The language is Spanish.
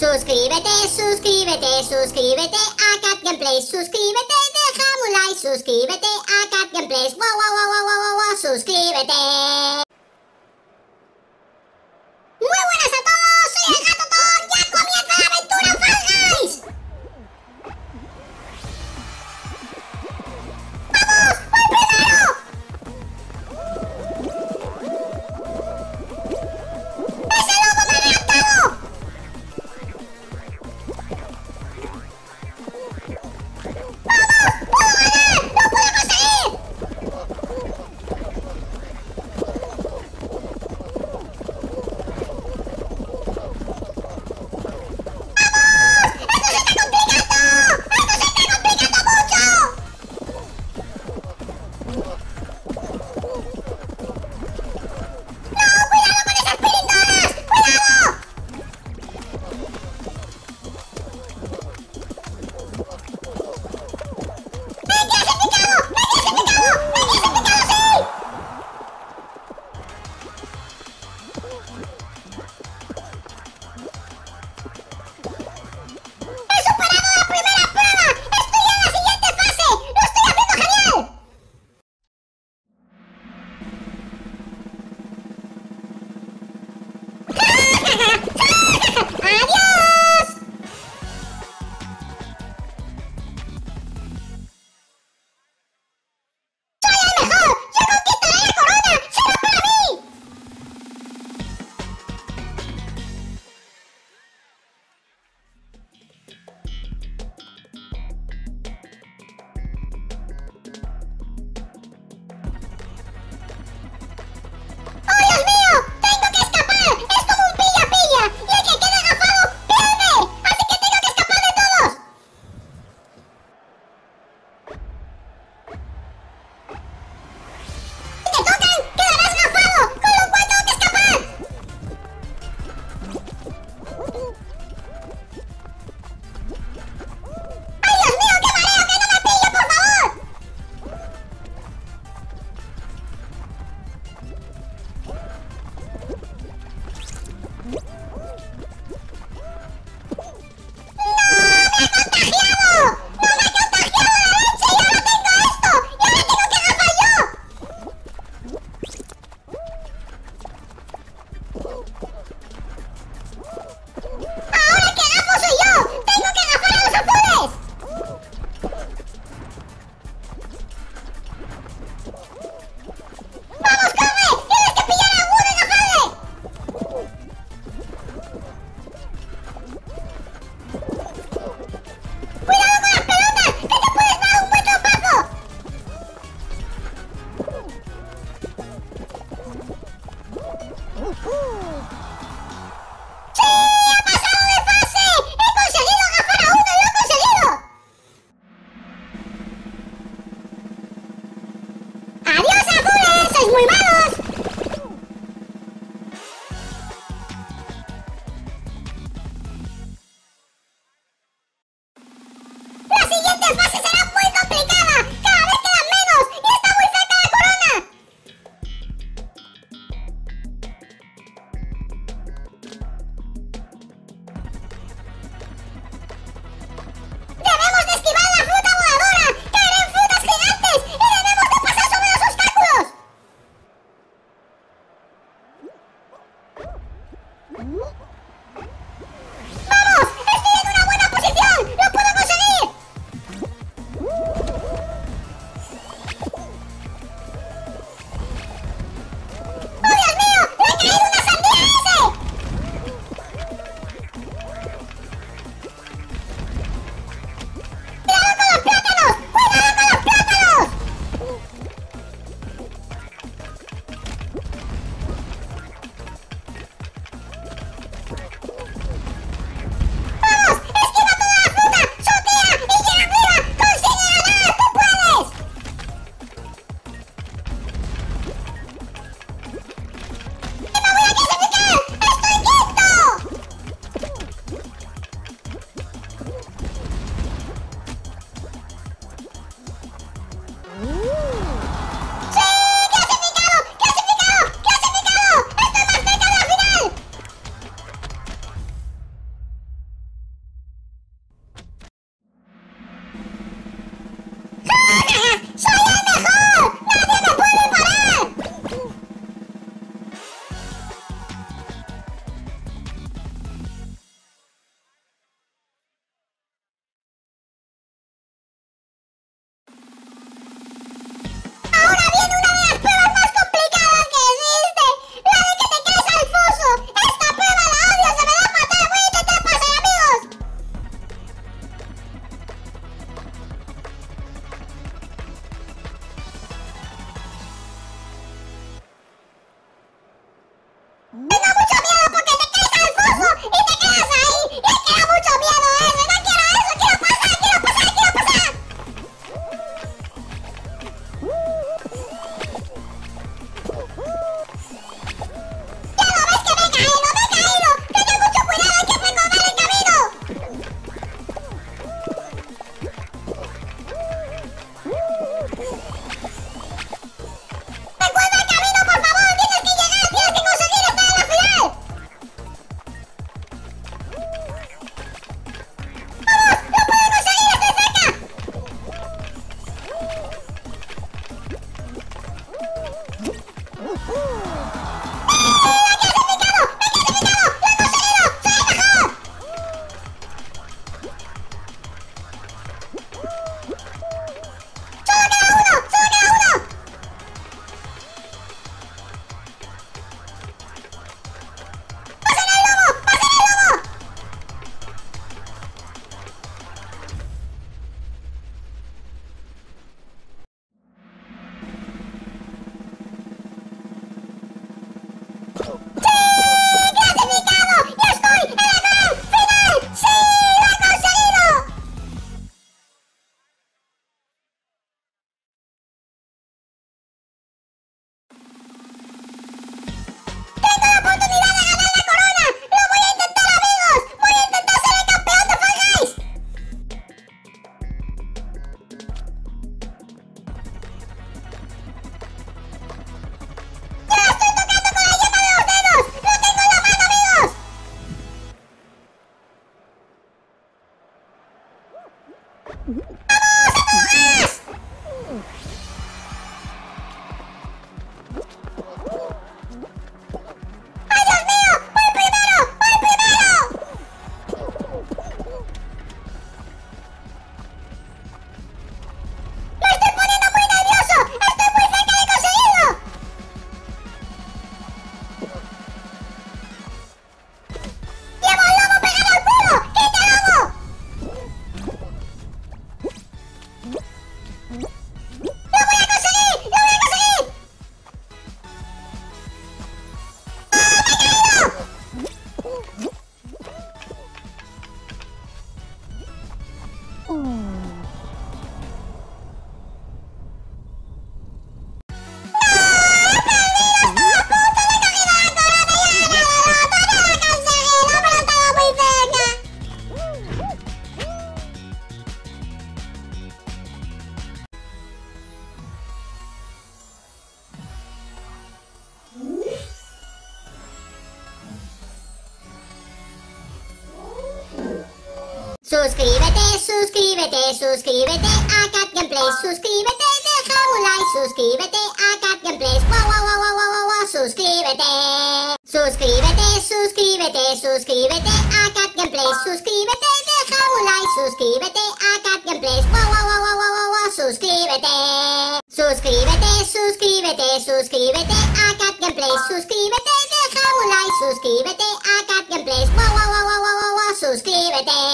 Suscríbete, suscríbete, suscríbete a Cat Gameplays. Suscríbete, déjame un like. Suscríbete a Cat Gameplays. Wow, wow, wow, wow, wow, wow, suscríbete. Ooh. Woo! Hello, Sato! Suscríbete, suscríbete, suscríbete a Cat Gameplay, suscríbete, deja un like, suscríbete a Cat Gameplay, wow, wow, wow, wow, wow, wow, suscríbete. Suscríbete, suscríbete, suscríbete a Cat Gameplay, suscríbete, deja un like, suscríbete a Cat Gameplay, wow, wow, wow, wow, wow, wow, suscríbete. Suscríbete, suscríbete, suscríbete a Cat Gameplay, suscríbete, deja un like, suscríbete a Cat Gameplay, wow, wow, wow, wow, wow, wow, wow, suscríbete.